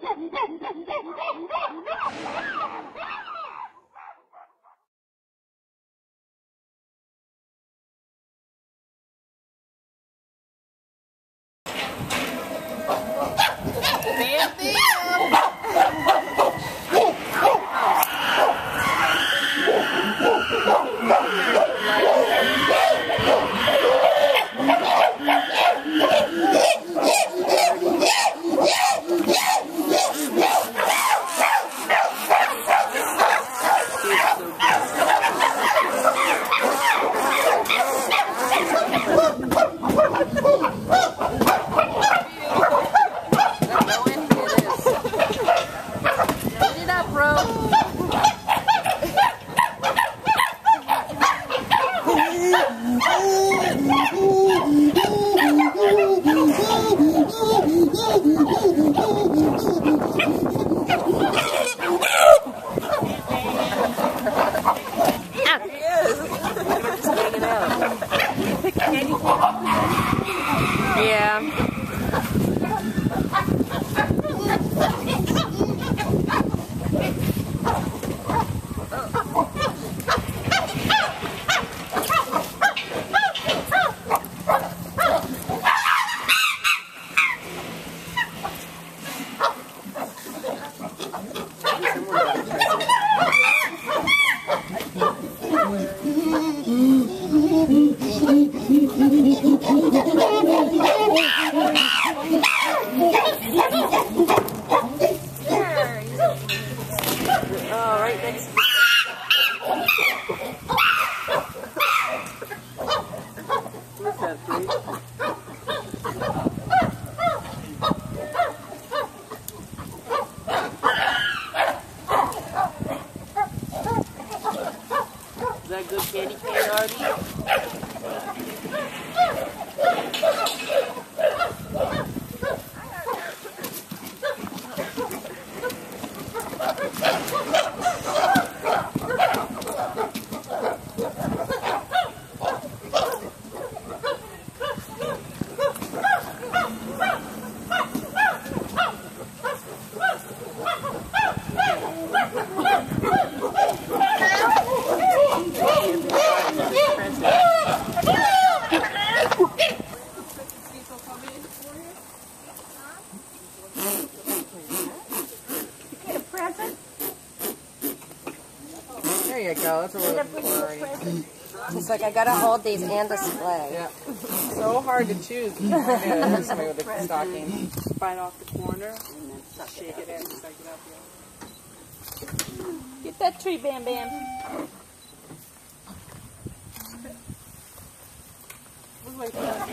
Get Yeah. Is that good candy cane, Artie? You go. That's what we're looking for. already. It's like I gotta hold these and display. Yeah. So hard to choose. Yeah, this way with the stocking. Bite off the corner and then shake it in, shake it up. Yeah. Get that tree, Bam Bam. Look like that.